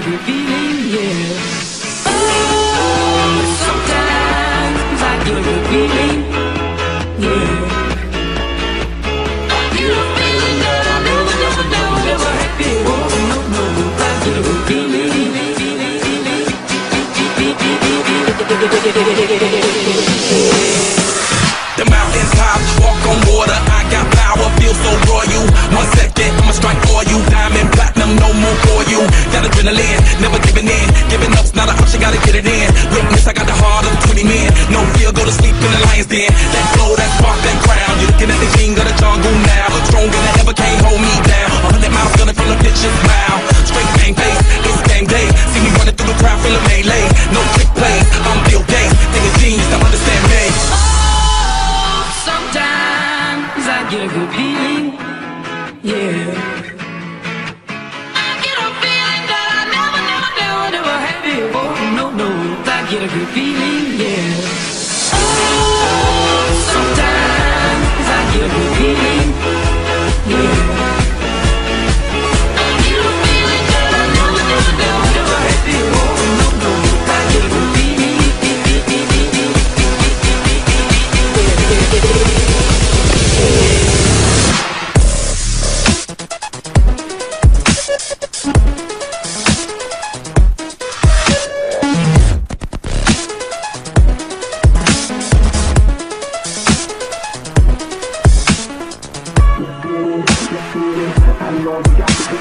every yeah. Oh, I get feeling, yeah. That I never, never, never, never. No, no, I get. witness, I got the heart of 20 men. No fear, go to sleep in the lion's den. That